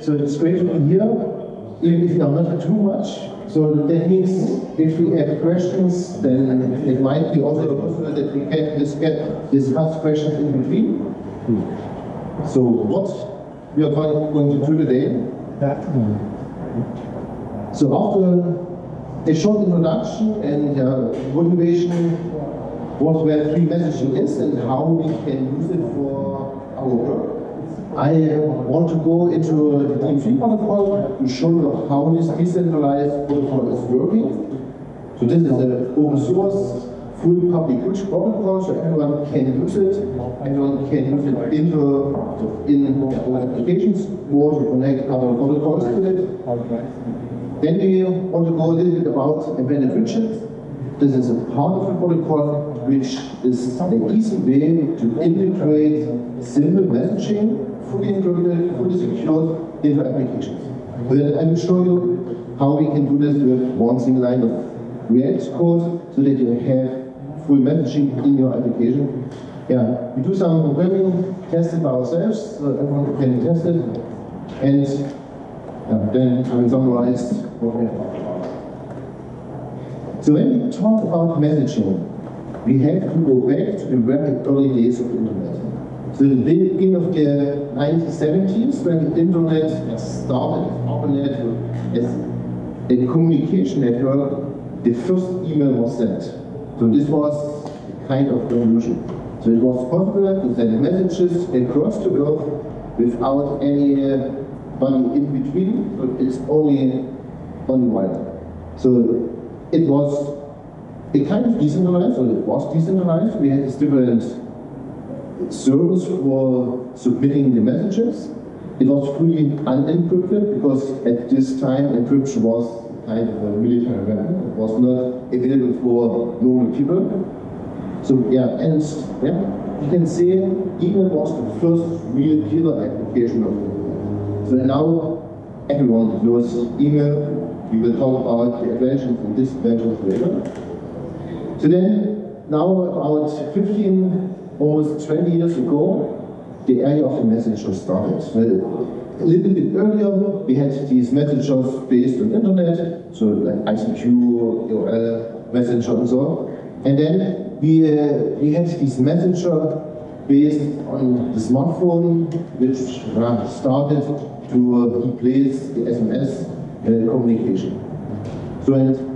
So it's great to be here, even if you are not too much. So that means if we have questions, then it might be also possible that we can get discuss questions in between. So what we are going to do today. So after a short introduction and uh, motivation, what web three messaging is and how we can use it for our work. I want to go into the DM3 protocol to show you how this decentralized protocol is working. So this is an open source, full public good protocol, so everyone can use it. Everyone can use it in, the, in their own applications or to connect other protocols to it. Then we want to go a little bit about embedded widgets. This is a part of the protocol which is an easy way to integrate simple messaging fully encrypted, fully secured into applications. Then I will show you how we can do this with one single line of React code so that you have full messaging in your application. Yeah, we do some programming, test it by ourselves, so everyone can test it, and yeah, then I will summarize what have So when we talk about messaging, we have to go back to the very early days of the internet. So the beginning of the 1970s, when the internet started, ARPANET as a communication network, the first email was sent. So this was a kind of revolution. So it was possible to send messages across the world without any uh, money in between, so it's only only wire. So it was a kind of decentralized, or it was decentralized. We had these different servers for submitting the messages. It was fully unencrypted because at this time encryption was kind of a military weapon. It was not available for normal people. So yeah, and yeah, you can say email was the first real killer application of it. So now everyone knows email. We will talk about the advantages and disadvantages later. So then, now about 15 almost 20 years ago, the area of the messenger started. A little bit earlier, we had these messengers based on internet, so like ICQ, AOL, Messenger and so on. And then we, uh, we had these messenger based on the smartphone, which started to uh, replace the SMS communication. So and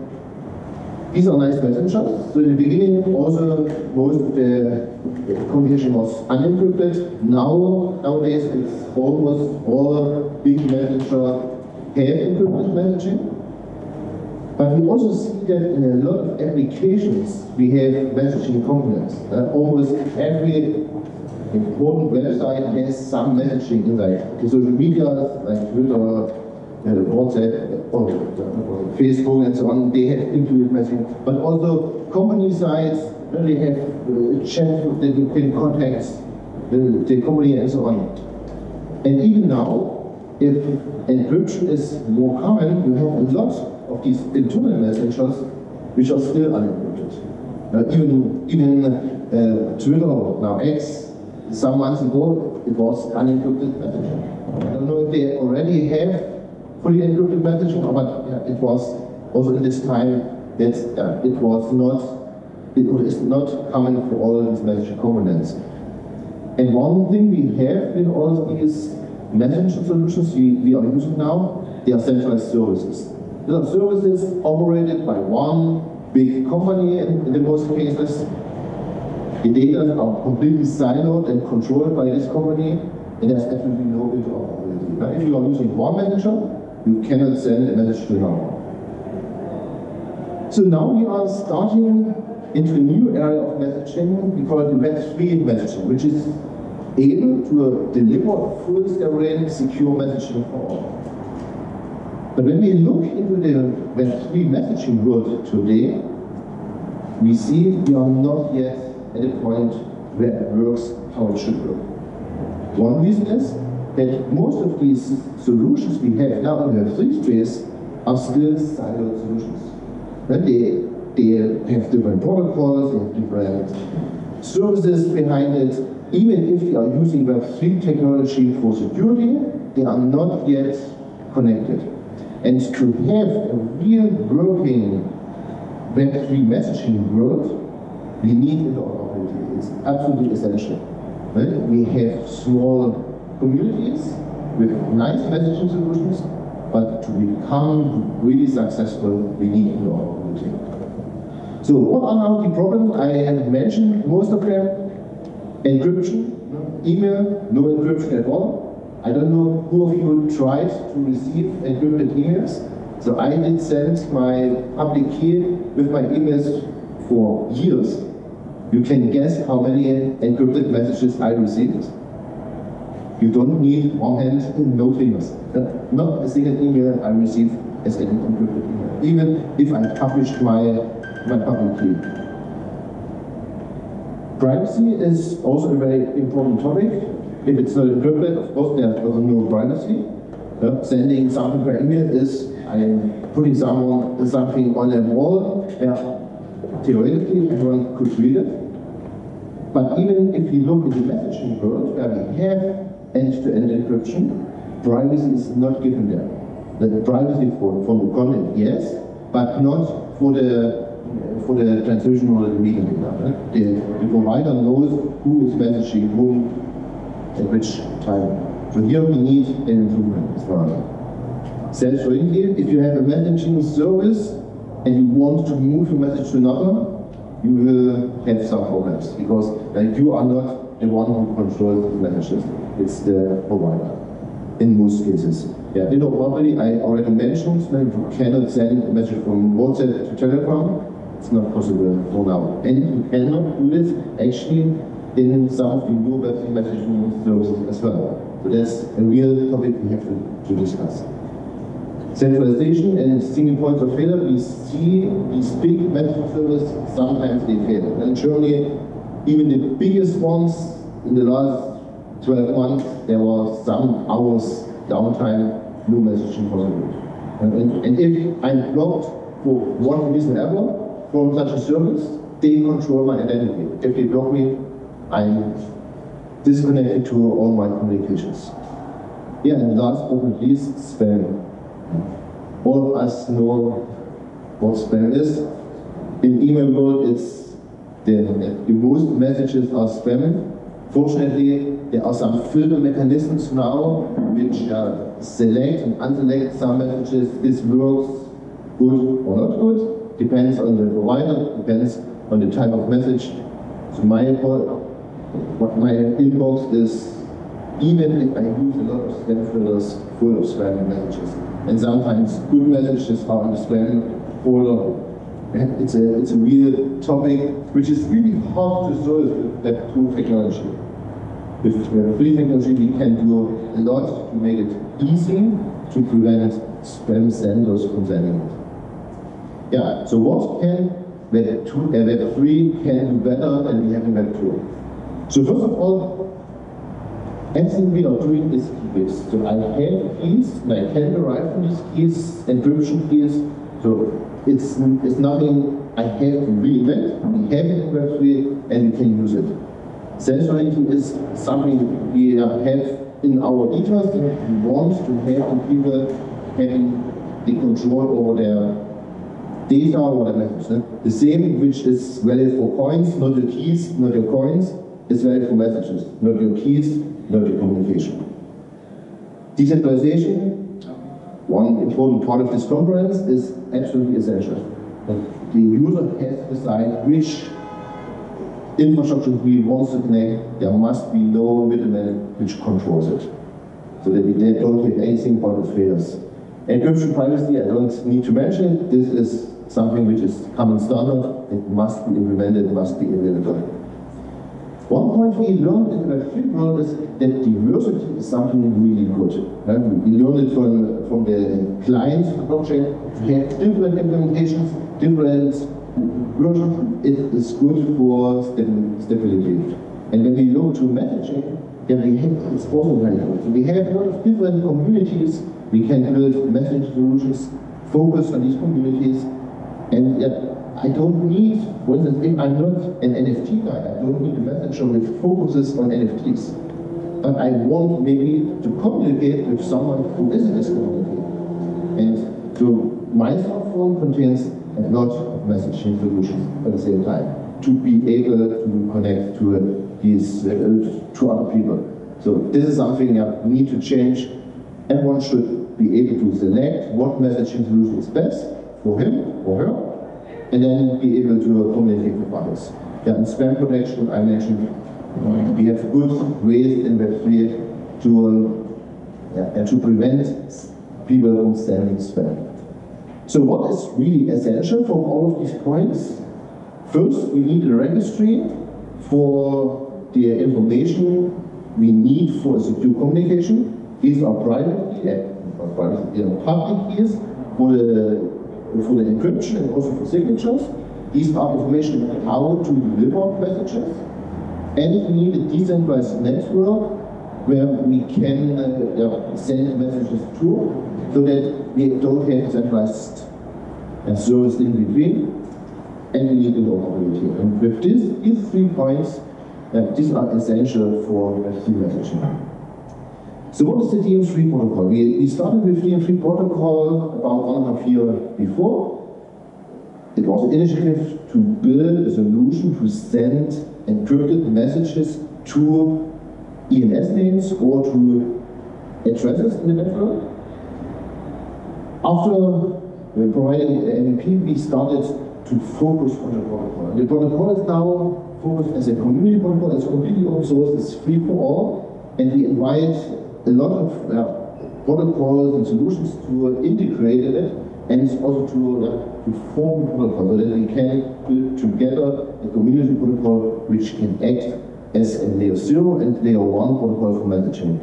these are nice messengers. So in the beginning, also most of the communication was unencrypted. Now, nowadays, it's almost all big messengers have encrypted messaging. But we also see that in a lot of applications, we have messaging components. Uh, almost every important website has some messaging inside. The social media, like Twitter, WhatsApp or Facebook and so on, they have included messaging. But also company sites, they have uh, chat that you can contact the, the company and so on. And even now, if encryption is more common, you have a lot of these internal messengers which are still unencrypted. Uh, even even uh, Twitter, now X, some months ago, it was unencrypted. I don't know if they already have fully encrypted messaging, but yeah, it was also in this time that uh, it was not it is not common for all these messaging components. And one thing we have in all these messaging solutions we, we are using now, they are centralized services. These are services operated by one big company in, in the most cases. The data are completely siloed and controlled by this company, and there's absolutely no interoperability. Now, if you are using one manager, you cannot send a message to another. So now we are starting into a new area of messaging, we call it Web3 messaging, which is able to deliver full sovereign secure messaging for all. But when we look into the Web3 messaging world today, we see we are not yet at a point where it works how it should work. One reason is that most of these solutions we have now in the free space are still siloed solutions. Right? They, they have different protocols, they have different services behind it, even if they are using Web3 technology for security, they are not yet connected. And to have a real working Web3 messaging world, we need interoperability. It's absolutely essential. Right? We have small communities with nice messaging solutions, but to become really successful, we need interoperability. So what are now the problems? I have mentioned most of them. Encryption, email, no encryption at all. I don't know who of you tried to receive encrypted emails. So I did send my public key with my emails for years. You can guess how many encrypted messages I received. You don't need one hand and no fingers. Not a single email I receive as an encrypted email, even if I published my, my public key. Privacy is also a very important topic. If it's not encrypted, of course, there's no privacy. Sending something per email is I'm putting someone something on a wall where theoretically everyone could read it. But even if you look in the messaging world where we have end-to-end -end encryption, privacy is not given there. The privacy for, for the content, yes, but not for the for the transmission or the meeting data. Eh? The, the provider knows who is messaging whom at which time. So here we need an improvement as well. Self-sovereignty, if you have a messaging service and you want to move a message to another, you will have some problems because like, you are not the one who controls the messages it's the provider in most cases. Yeah, interoperability, I already mentioned, you cannot send a message from WhatsApp to Telegram. It's not possible for now. And you cannot do this actually in some of the new web messaging services as well. So that's a real topic we have to, discuss. Centralization and single points of failure, we see these big messaging services, sometimes they fail. And in Germany, even the biggest ones in the last 12 months, there was some hours downtime, no messaging possible. And, and, and if I'm blocked for one reason ever from such a service, they control my identity. If they block me, I'm disconnected to all my communications. Yeah, and last but not least, spam. All of us know what spam is. In email world, it's the, the most messages are spam. Fortunately, there are some filter mechanisms now which uh, select and unselect some messages. This works good or not good, depends on the provider, depends on the type of message. So my, what my inbox is, even if I use a lot of spam filters full of spam messages. And sometimes good messages are in the spam folder. It's a, it's a real topic which is really hard to solve with that tool technology with uh, free technology, we can do a lot to make it easy to prevent spam senders from sending it. Yeah, so what can Web, 2, and Web 3 can do better than we have in Web 2? So first of all, everything we are doing is key-based. So I have keys, and I can derive from these keys, encryption keys. So it's, it's nothing I have to reinvent. We have it in Web 3, and we can use it. Self-sovereignty is something we have in our ethos. We want to have people having the control over their data or whatever. The same which is valid for coins, not your keys, not your coins, is valid for messages, not your keys, not your communication. Decentralization, one important part of this conference, is absolutely essential. The user has to decide which infrastructure he wants to connect, there must be no middleman which controls it. So that we don't get anything but it fails. Encryption privacy, I don't need to mention it. This is something which is common standard. It must be implemented, It must be available. One point we learned in the Web3 world is that diversity is something really good. We learned it from, from the client blockchain. We have different implementations, different version It is good for stability. And when we look to messaging, yeah, we have, it's also very good. We have a lot of different communities. We can build message solutions, focus on these communities, and yeah, I don't need, for instance, if I'm not an NFT guy, I don't need a messenger which focuses on NFTs. But I want maybe to communicate with someone who is in this community. And to my smartphone contains a lot of messaging solutions at the same time to be able to connect to uh, these uh, to other people. So this is something we need to change. Everyone should be able to select what messaging solution is best for him or her and then be able to communicate with others. Yeah, and spam protection, I mentioned, we have good ways in Web3 to, um, yeah, to prevent people from sending spam. So what is really essential from all of these points? First, we need a registry for the information we need for secure communication. These are private, yeah, private, you know, public keys for the for the encryption and also for signatures. These are information about how to deliver messages. And we need a decentralized network where we can uh, send messages to so that we don't have centralized uh, service in between and we need interoperability. And with this, these three points, uh, these are essential for Web3 messaging. So what is the DM3 protocol? We, we started with DM3 protocol about one and a half year before. It was an initiative to build a solution to send encrypted messages to ENS names or to addresses in the network. After providing MVP, we started to focus on the protocol. The protocol is now focused as a community protocol, it's completely open source, it's free for all, and we invite a lot of uh, protocols and solutions to integrate it and it's also to, uh, to form protocol so that we can build together a community protocol which can act as a layer 0 and layer 1 protocol for messaging.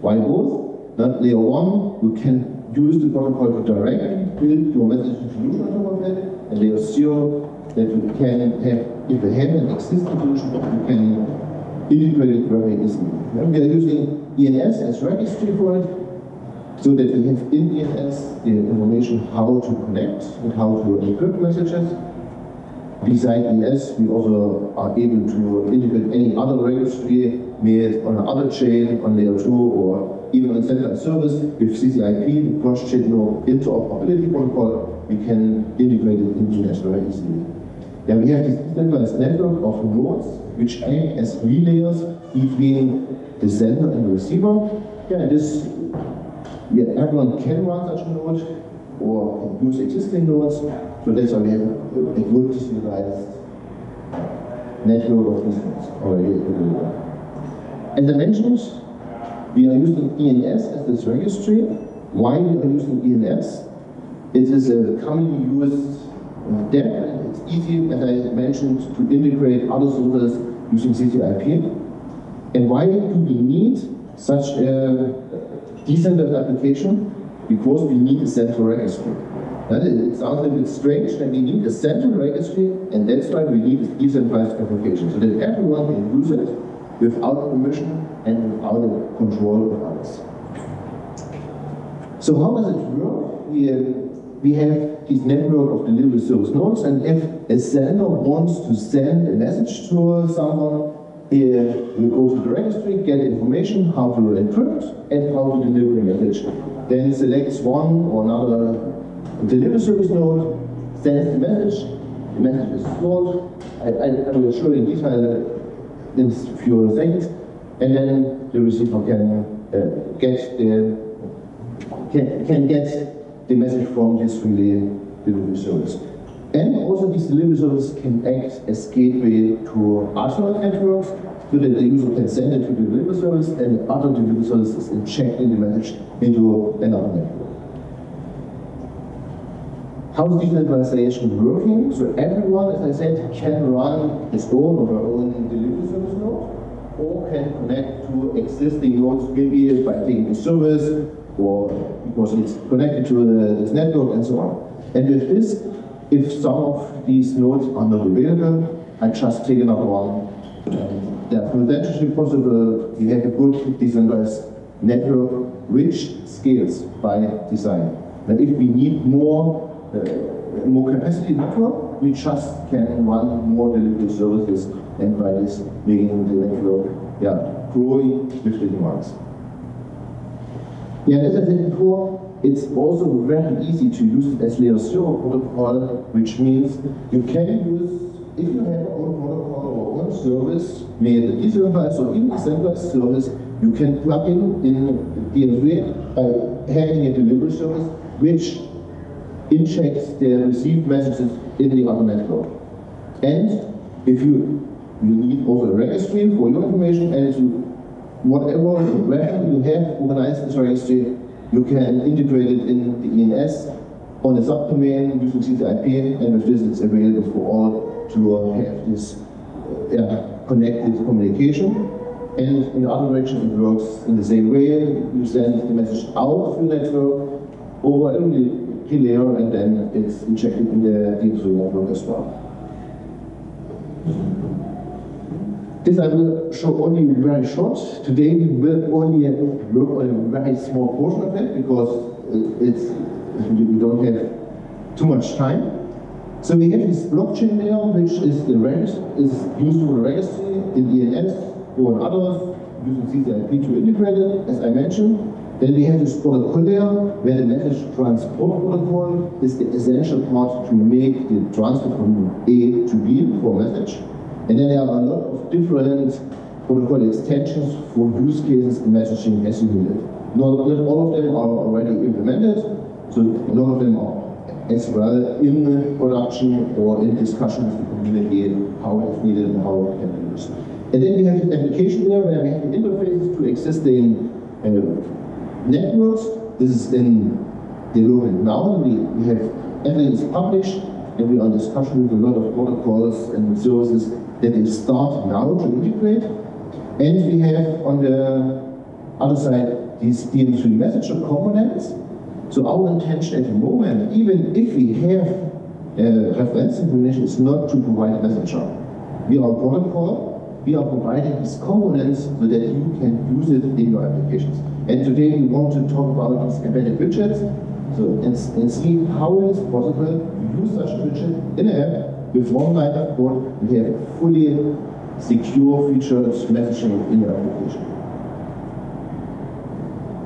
Why both? That layer 1, you can use the protocol to directly build your messaging solution on top of it, and layer 0 that you can have, if you have an existing solution, you can integrate it very easily. We are using ENS as registry for it, so that we have in ENS the information how to connect and how to encrypt messages. Besides ENS, we also are able to integrate any other registry, be it on another chain, on layer 2, or even on centralized service with CCIP, cross-chain interoperability protocol, we can integrate it into ENS very easily. Then we have this centralized network of nodes which act as relays between the sender and the receiver. Yeah, this yeah, everyone can run such a node or use existing nodes. So that's why we have a good decentralized network of these nodes already As I mentioned, we are using ENS as this registry. Why we are using ENS? It is a commonly used uh, it's easy, as I mentioned, to integrate other sources using CCIP. And why do we need such a decentralized application? Because we need a central registry. It sounds a bit strange that we need a central registry, and that's why we need a decentralized application, so that everyone can use it without permission and without control of others. So how does it work? We, uh, we have this network of delivery service nodes, and if a sender wants to send a message to someone, you go to the registry, get information how to encrypt and how to deliver a message. Then selects one or another delivery service node, sends the message, the message is stored. I, I, I will show you in detail in a few seconds, and then the receiver can uh, get the can, can get the message from this relay delivery service. And also these services can act as gateway to other networks so that the user can send it to the delivery service and the other delivery services injecting the message into another network. How is decentralization working? So everyone, as I said, can run his own or her own delivery service node or can connect to existing nodes, maybe by taking the service or because it's connected to the, this network and so on. And with this, if some of these nodes are not available, I just take another one. Yeah, from that possible, we have a good decentralized network which scales by design. But if we need more, uh, more capacity network, we just can run more delivery services and by this making the network yeah, growing with the demands. Yeah, as I said before, it's also very easy to use as layer zero protocol, which means you can use, if you have your own protocol or own service, may it decentralized or even decentralized service, you can plug in in DM3 by having a delivery service which injects the received messages in the other network. And if you you need also a registry for your information and whatever where you have organized this registry, you can integrate it in the ENS on a subdomain using CCIP, and with this it's available for all to have this uh, connected communication. And in the other direction, it works in the same way. You send the message out through the network over key layer, and then it's injected in the DM3 network as well. This I will show only very short. Today we will only work on a very small portion of it because uh, it's we don't have too much time. So we have this blockchain layer, which is the is used for the registry in ENS or in others using CCIP to integrate it, as I mentioned. Then we have this protocol layer, where the message transport protocol is the essential part to make the transfer from A to B for message. And then there are a lot of different protocol extensions for use cases in messaging as you need it. Not, not all of them are already implemented, so none of them are as well in production or in discussion with the community how it's needed and how it can be used. And then we have an application layer where we have the interfaces to existing uh, networks. This is in development now. We, we have everything is published and we are in discussion with a lot of protocols and services that they start now to integrate. And we have on the other side these DM3 messenger components. So our intention at the moment, even if we have uh, reference information, is not to provide a messenger. We are a protocol, we are providing these components so that you can use it in your applications. And today we want to talk about these embedded widgets, so and, and see how it is possible to use such a widget in an app with one line of code, we have fully secure featured messaging in your application.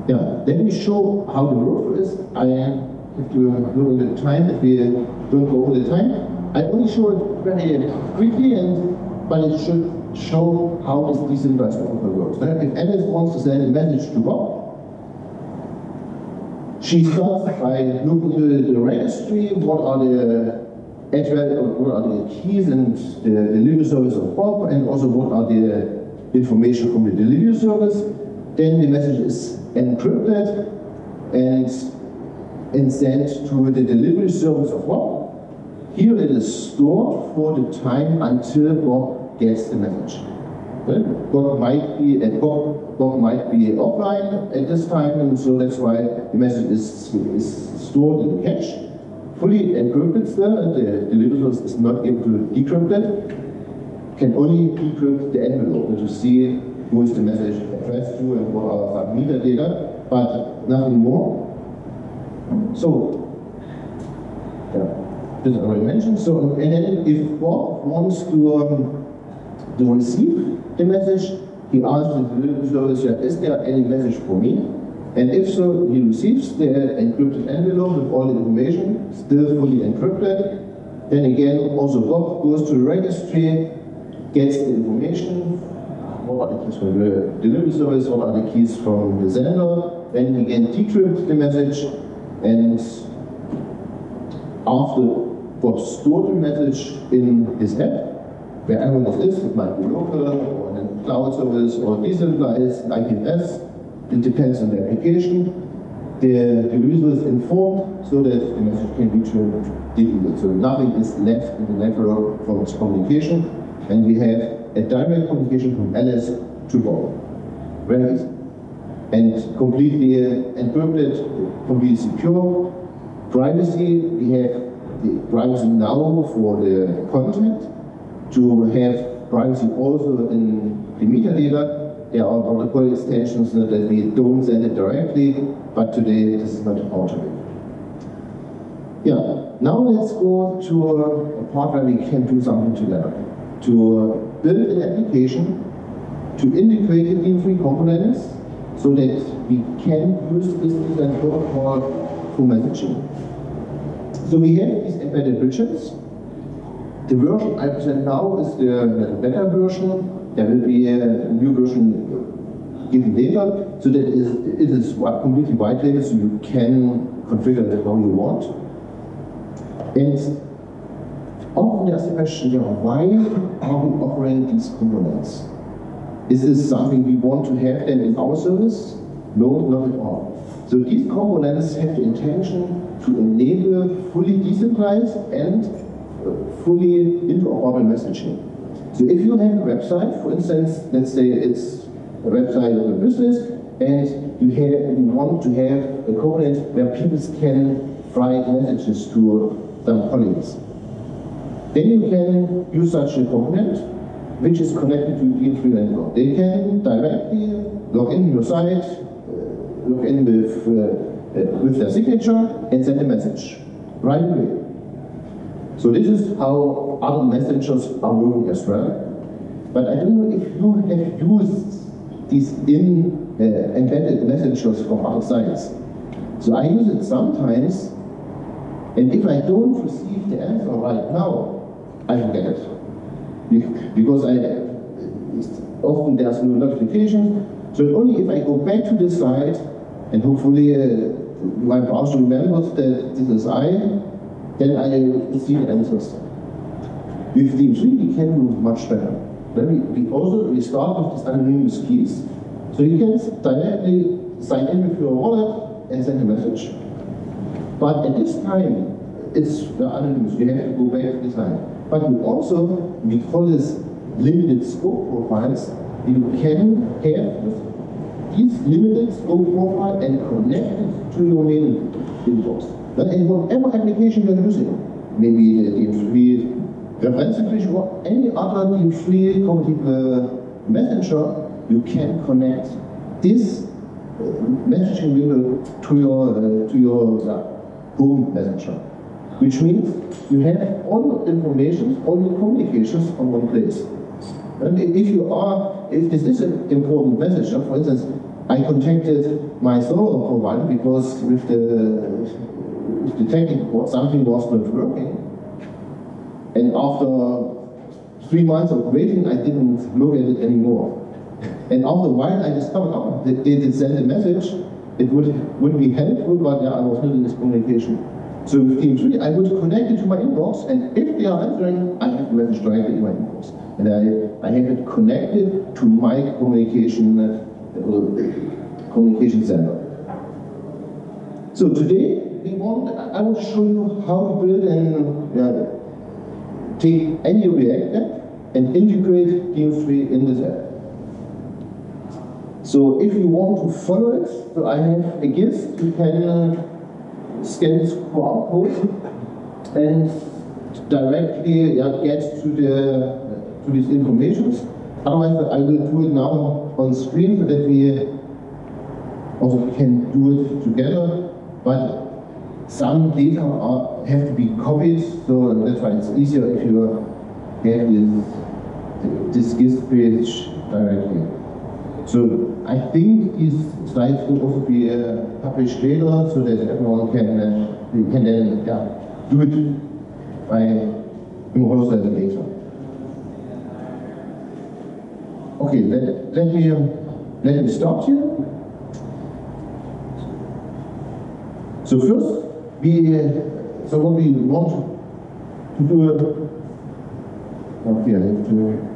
Yeah, let me show how the workflow is. I have to look at the time if we don't go over the time. I only show it very quickly, and but it should show how this decentralized protocol works. If Alice wants to send a message to Bob, she starts by looking into the registry, what are the well what are the keys and the äh, delivery service of Bob, and also what are the information from the delivery service. Then the message is encrypted and, and sent to the delivery service of Bob. Here it is stored for the time until Bob gets the message. Bob might be at Bob, Bob might be offline at this time, and so that's why the message is, is stored in the cache fully encrypted still, and the deliverable is not able to decrypt it, can only decrypt the envelope to see who is the message addressed to and what are some metadata, but nothing more. So, yeah, this I already mentioned. So, and then if Bob wants to, um, to receive the message, he asks the delivery service, is there any message for me? And if so, he receives the encrypted envelope with all the information, still fully encrypted. Then again, also Bob goes to the registry, gets the information, what are the keys from the delivery service, what are the keys from the sender, then again decrypt the message, and after Bob stored the message in his app, wherever this is, it might be local, or in cloud service, or decentralized, IPFS, it depends on the application. The, the user is informed so that the message can be deleted. So nothing is left in the network from its communication. And we have a direct communication from Alice to Bob. And completely uh, encrypted, completely secure. Privacy, we have the privacy now for the content, to have privacy also in the metadata, there are protocol extensions that we don't send it directly, but today this is not it. Yeah, now let's go to a part where we can do something together. To build an application, to integrate the DM3 components, so that we can use this different protocol for messaging. So we have these embedded widgets. The version I present now is the beta version. There will be a new version given later, so that it is completely white label, so you can configure it how you want. And often there's the question, why are we offering these components? Is this something we want to have them in our service? No, not at all. So these components have the intention to enable fully decentralized and uh, fully interoperable messaging. So if you have a website, for instance, let's say it's a website of a business, and you, have, you want to have a component where people can write messages to some colleagues. Then you can use such a component which is connected to DM3 network. They can directly log in your site, uh, log in with, uh, uh, with their signature and send a message right away. So this is how other messengers are working as well. But I don't know if you have used these in uh, embedded messengers from other sites. So I use it sometimes, and if I don't receive the answer right now, I forget it because I often there's no notification. So only if I go back to the site and hopefully uh, my browser remembers that this is I, then I see the answers. With DM3 we can do much better. Then we, we also we start with these anonymous keys. So you can directly sign in with your wallet and send a message. But at this time, it's anonymous. You have to go back to the site. But you also, we call this limited scope profiles, you can have this limited scope profile and connect it to your main inbox. And whatever application you're using, maybe the DM3 reference application or any other DM3 compatible messenger, you can connect this uh, messaging window to your uh, to your uh, home messenger which means you have all the information, all the communications on one place. And if you are, if this is an important message, for instance, I contacted my server provider because with the, technical, something was not working. And after three months of waiting, I didn't look at it anymore. And after a while, I discovered, oh, they did send a message. It would, would be helpful, but yeah, I was not in this communication. So with DM3, I would connect it to my inbox, and if they are answering, I have the message directly in my inbox. And I, I have it connected to my communication, uh, communication center. So today, want, I will show you how to build and uh, take any React app and integrate DM3 in this app. So if you want to follow it, so I have a Gist, you can uh, scan this QR code and directly yeah, get to the to these informations. Otherwise, I will do it now on screen so that we also can do it together. But some data are, have to be copied, so that's why it's easier if you have this, this GIST page directly. So I think these slides will also be uh, published later so that everyone can, uh, can then yeah, do it by immerse the data. Okay, let, let me let me start here. So first, we uh, so what we want to do. Okay, I have to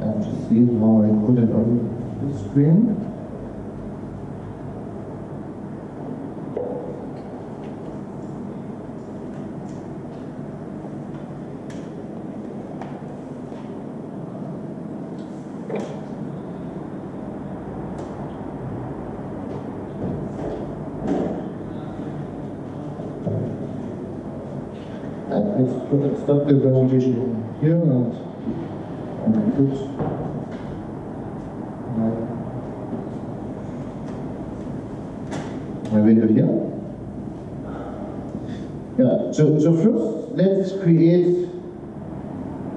and to see how I put it on the screen. I've stop the presentation here and good. My window here. Yeah. So, so first, let's create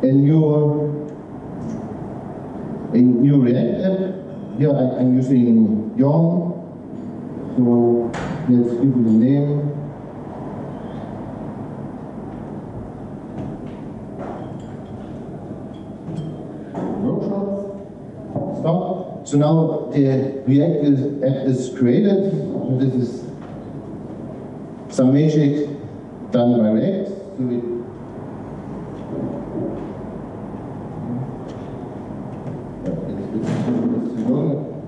a new a new React app. Here I, am using Yarn. So let's give it a name. Workshop. Start. So now the React is, app is created. This is some magic done by React. So we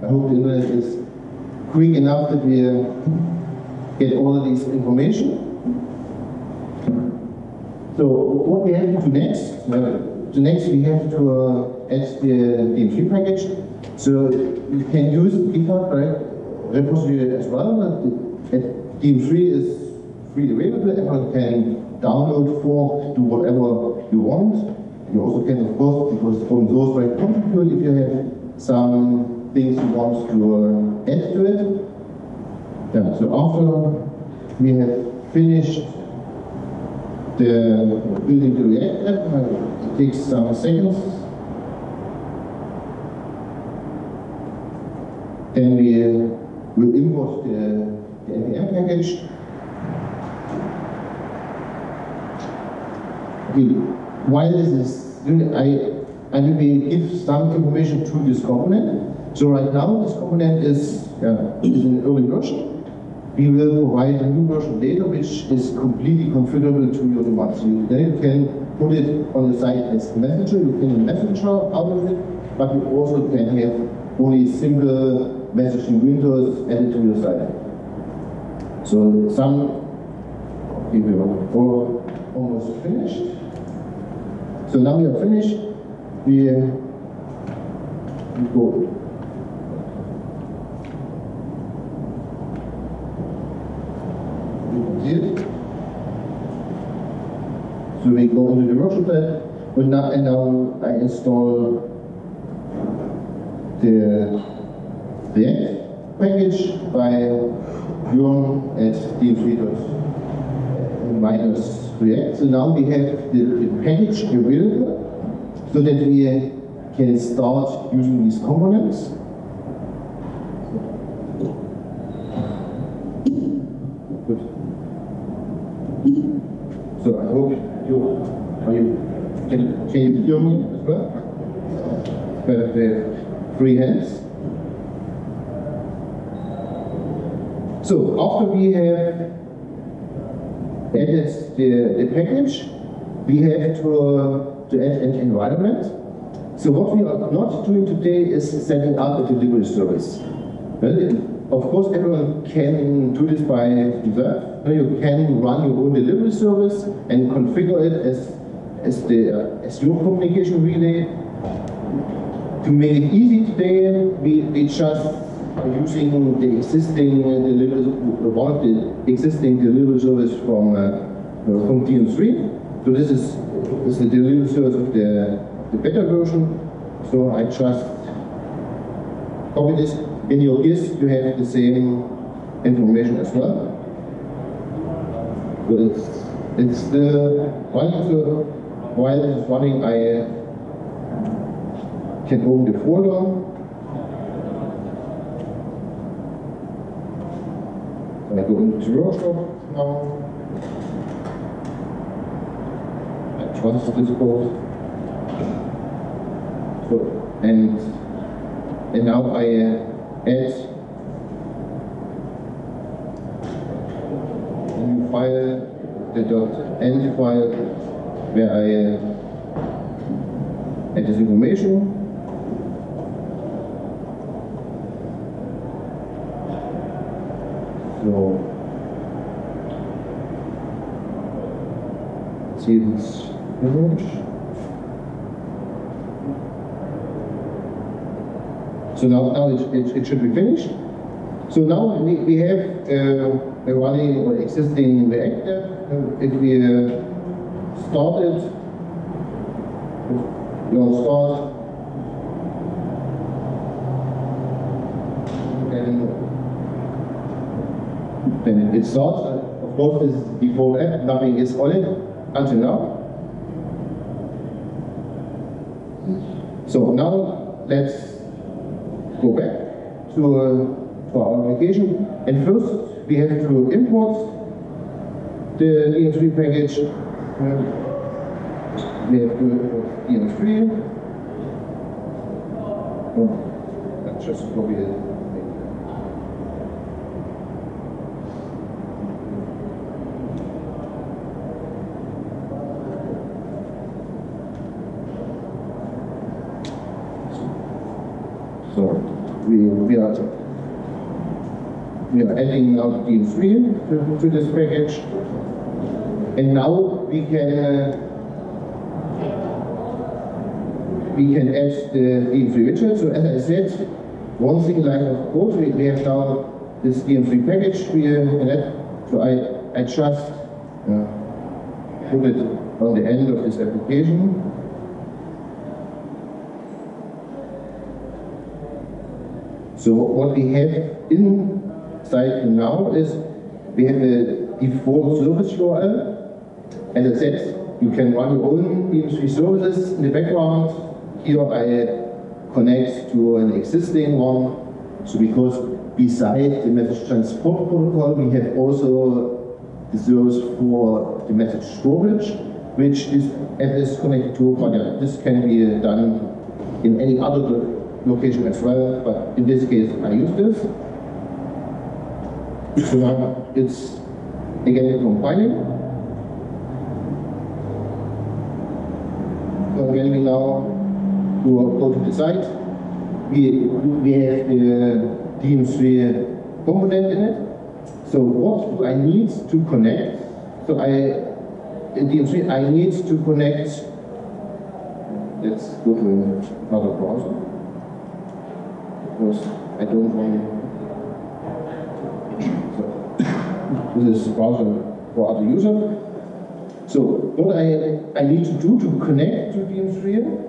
I hope the internet is quick enough that we uh, get all of this information. So what we have to do next? the next we have to uh, add the DM3 package. So you can use GitHub right, repository as well. DM3 is freely available. Everyone can download for, do whatever you want. You also can, of course, because from those right contribute if you have some things you want to uh, add to it. Yeah, so after we have finished the building the React app, it takes some seconds. Then we uh, will import the, the npm package. Okay, while this is I I will give some information to this component. So right now, this component is, yeah, is in early version. We will provide a new version later, which is completely configurable to your device. So you, then you can put it on the site as a messenger. You can messenger out of it, but you also can have only messaging windows your site. So some if we will almost finished. So now we are finished. We, uh, we go So we go into the workshop pad, but now, and now I install the React package by Yarn at dm3 uh, minus React. So now we have the, the package available so that we can start using these components. So I hope you, are you can, can you hear me as well? But the three hands. So after we have added the, the package, we have to, to add an environment. So what we are not doing today is setting up a delivery service. Of course, everyone can do this by themselves. You can run your own delivery service and configure it as, as, the, uh, as your communication relay. To make it easy today, we, we just using the existing delivery, one of the existing delivery service from, uh, from DM3. So this is, this is the delivery service of the, the beta version. So I just copy this in your Gist, you have the same information as well. So it's, it's the, while, while running, I can open the folder. Into workshop now. I trust this code. So, and and now I uh, add a new file, the .env file, where I uh, add this information. So, So now, now it, it, it should be finished. So now we, we have uh, a running or existing reactor. Uh, if we uh, start it, you know, start, then, it starts. Of of course, this is default app, nothing is on it until now. So now let's go back to, uh, to our application. And first we have to import the DM3 package. We have to import DM3. Oh, that's just probably it. So we, are we are adding now the 3 to, to this package. And now we can uh, we can add the DM3 widget. So as I said, one single line of code, we, have now this DM3 package we uh, add. So I, I just uh, put it on the end of this application. So what we have inside now is we have a default service URL. As I said, you can run your own DM3 services in the background. Here I connect to an existing one. So because beside the message transport protocol, we have also the service for the message storage, which is, is connected to, yeah, this can be done in any other location as well, but in this case I use this. So now it's again compiling. We now go, go to the site. We, we have the DM3 component in it. So what do I need to connect? So I, in DM3 I need to connect, let's go to another browser because I don't want so this is browser for other user. So what I, I need to do to connect to DM3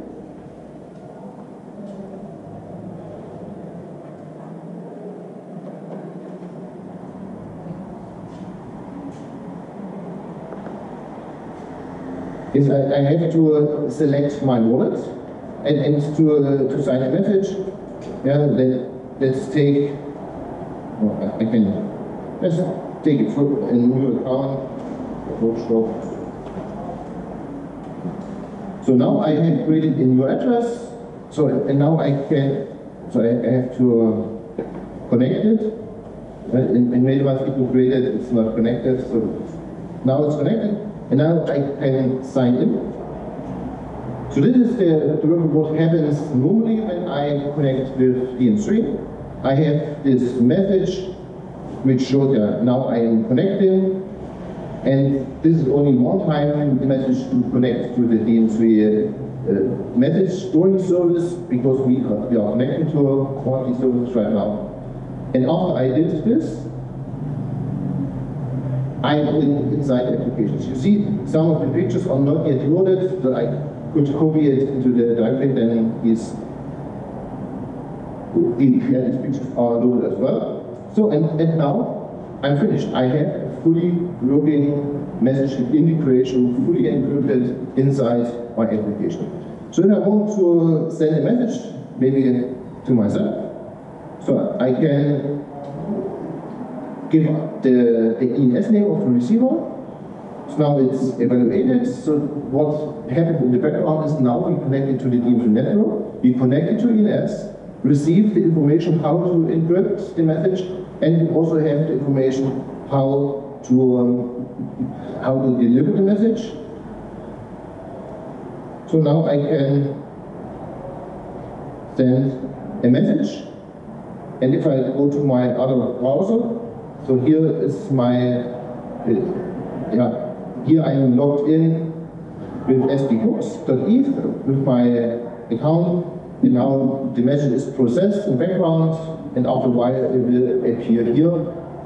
is I, I have to uh, select my wallet and, and to, uh, to sign a message yeah, let, let's take, well, I can, let's take it for a new account, So now I have created a new address, so and now I can, so I, have to uh, connect it. In, in Mailbox it created, it's not connected, so now it's connected, and now I can sign in. So this is the, the what happens normally when I connect with DM3. I have this message which shows that now I am connecting and this is only one time the message to connect to the DM3 uh, uh, message storing service because we are, we are to a quality service right now. And after I did this, I'm in, inside applications. You see, some of the pictures are not yet loaded, so I could copy into the directory, then his, yeah, his pictures are loaded as well. So, and, and now I'm finished. I have fully working message integration, fully encrypted inside my application. So if I want to send a message, maybe to myself, so I can give the, the ENS name of the receiver, now it's evaluated. So what happened in the background is now we connected to the DM3 network, we connected to ENS, receive the information how to encrypt the message, and we also have the information how to um, how to deliver the message. So now I can send a message, and if I go to my other browser, so here is my uh, yeah here I am logged in with sdhooks.eth with my account and now the message is processed in background and after a while it will appear here.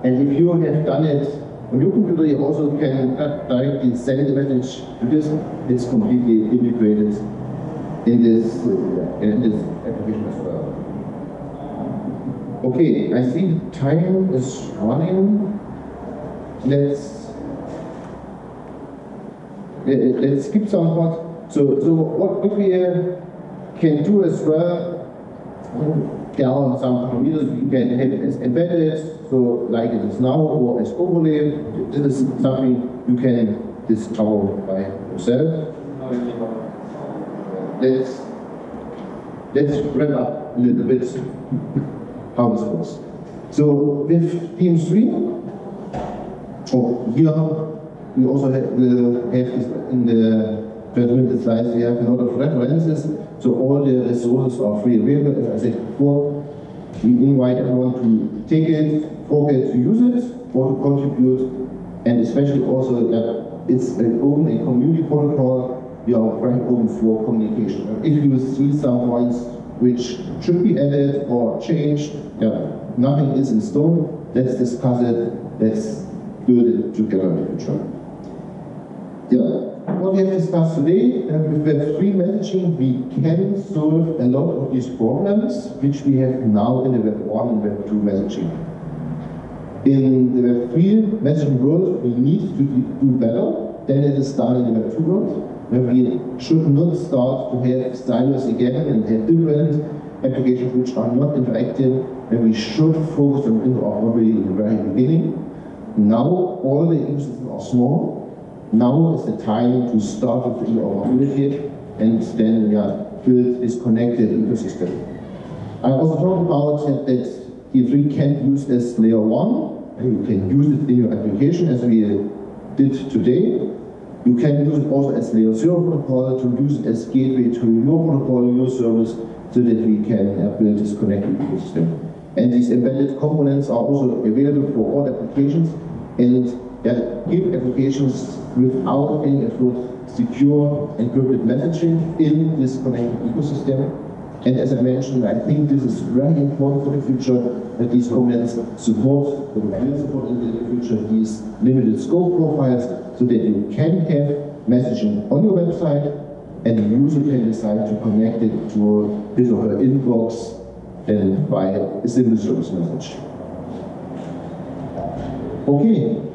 And if you have done it on your computer, you also can directly send the message to this. It's completely integrated in this, in this application as well. Okay, I see the time is running. Let's let's skip somewhat. So, so what, what we uh, can do as well, there are some parameters we can have as embedded, so like it is now, or as overlay. This is something you can discover by yourself. Let's, let's wrap up a little bit how this works. So with PM3, oh, here we also have, will have in the transmitted slides, we have a lot of references, so all the resources are free available. As I said before, we invite everyone to take it, forget to use it, or to contribute, and especially also that it's an open and community protocol, we are very open for communication. If you see some points which should be added or changed, yeah, nothing is in stone, let's discuss it, let's build it together in the future. Yeah what we have discussed today, uh, with Web3 messaging, we can solve a lot of these problems which we have now in the Web1 and Web2 messaging. In the Web3 messaging world, we need to do better than it is done in the Web2 world, where we should not start to have silos again and have different applications which are not interactive, and we should focus on interoperability in the very beginning. Now, all the ecosystems are small, now is the time to start with the interoperability and then yeah, build this connected ecosystem. I also talked about that if we can use as layer one, and you can use it in your application as we did today. You can use it also as layer zero protocol to use it as gateway to your protocol, your service, so that we can build this connected ecosystem. And these embedded components are also available for all applications and that give applications without any effort secure encrypted messaging in this connected ecosystem. And as I mentioned, I think this is very important for the future that these comments support, that will support in the future these limited scope profiles so that you can have messaging on your website and the user can decide to connect it to his or her inbox and by a simple service message. Okay,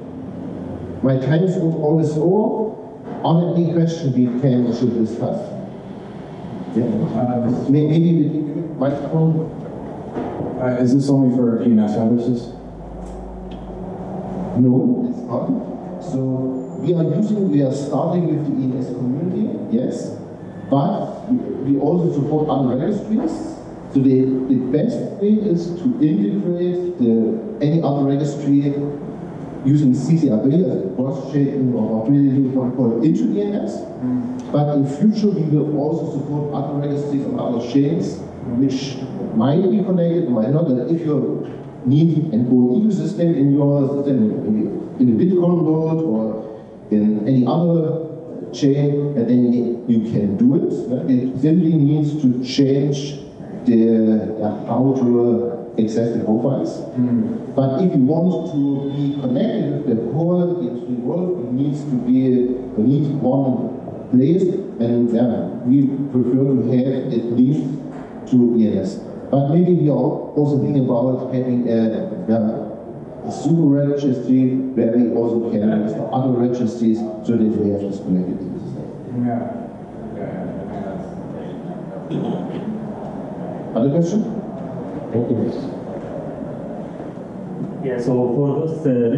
my time is almost over. Are there any questions we can should discuss? Yeah. Uh, Maybe the microphone. Uh, is this only for ENS services? No, it's not. So we are using, we are starting with the ENS community, yes, but we also support other registries. So the, the best way is to integrate the, any other registry using CCIP as a cross-chain or ability protocol into ENS. Mm. But in future, we will also support other registries and other chains, which might be connected, might not. If you need an own ecosystem in your system, in the Bitcoin world or in any other chain, and then you can do it. It simply needs to change the uh, how to access the profiles. Mm. But if you want to be connected with the whole industry world, it needs to be we need one place, and yeah, we prefer to have at least two ENS. But maybe we are also thinking about having a, yeah, a super registry where we also can use other registries so that we have this connected Yeah. Other question? Thank you. Yeah, so for those uh,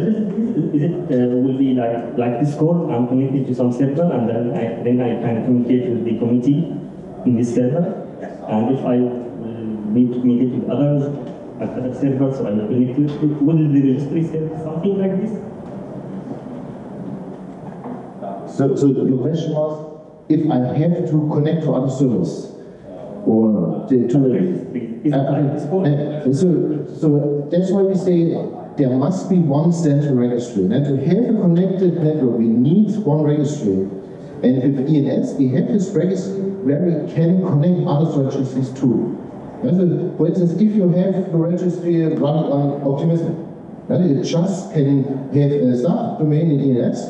is it uh, will be like like Discord? I'm connected to some server, and then I then I can communicate with the committee in this server. And if I uh, need to communicate with others at other servers, so I will connect with. Will the registry serve something like this? So, so your question was, if I have to connect to other servers, or to, uh, uh, so, so that's why we say there must be one central registry. And to have a connected network, we need one registry. And with ENS, we have this registry where we can connect other registries too. So, for instance, if you have a registry running on Optimism, then you just can have a subdomain in ENS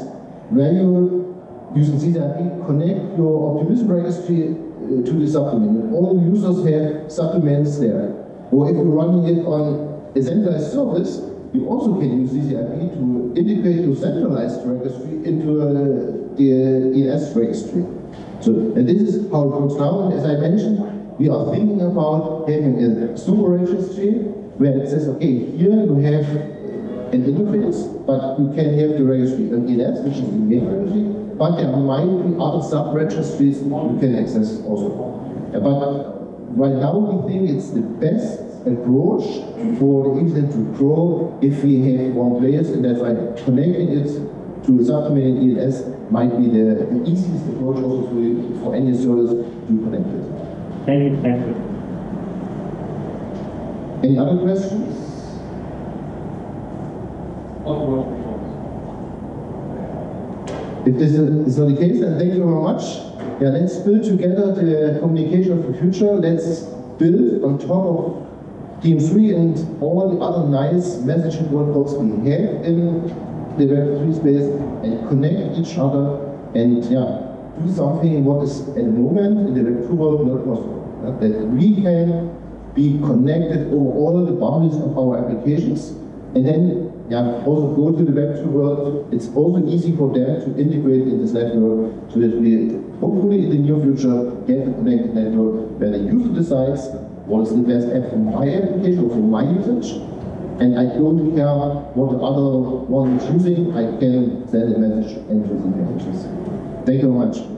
where you, using CCIP, connect your Optimism registry Eh, to the supplement. All the users have supplements there. Or if you're running it on a centralized service, you also can use CCIP to integrate your centralized registry into a the ENS registry. So, and this is how it works now, and as I mentioned, we are thinking about having a super registry where it says, okay, here you have an interface, but you can have the registry an ENS, which is the main registry, but there might be other sub-registries you can access also. Uh, But right now we think it's the best approach for the internet to grow if we have one place and that's why connecting it to a subdomain in ENS might be the, the easiest approach also for, for any service to connect it. Thank you, thank you. Any other questions? If this is not the case, then thank you very much. Yeah, let's build together the communication of the future. Let's build on top of DM3 and all the other nice messaging protocols we have in the Web3 space and connect each other and yeah, do something what is at the moment in the Web2 world not possible. That we can be connected over all the boundaries of our applications and then yeah, also go to the Web2 world. It's also easy for them to integrate in this network so that we hopefully in the near future get a connected network where the user decides what is the best app for my application or for my usage. And I don't care what the other one is using, I can send a message and receive messages. Thank you very much.